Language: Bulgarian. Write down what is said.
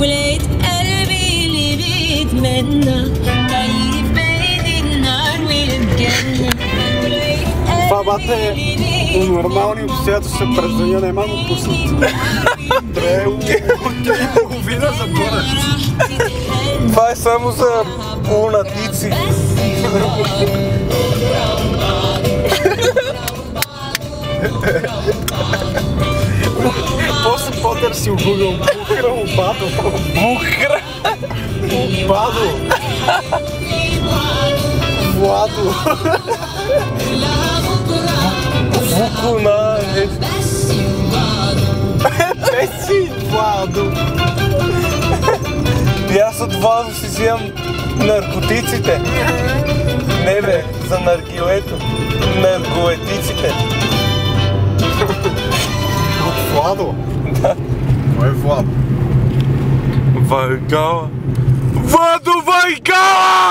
ولقيت قلبي اللي بيتمنى طيب بين النار والجنة ولقيت Това бате у нормални обстоятелства през деня няма го пуснат. Две и половина за горе. Това е само за лунатици. После потърси в Google Бухра Обадо. Бухра! Обадо. Владо. Вукуна! е. Песи Владо. И аз от Владо си взимам наркотиците. Не бе, за наргилето. Наркоетиците. От Владо. Кой е Владо? Вайгала. Владо Вайгала!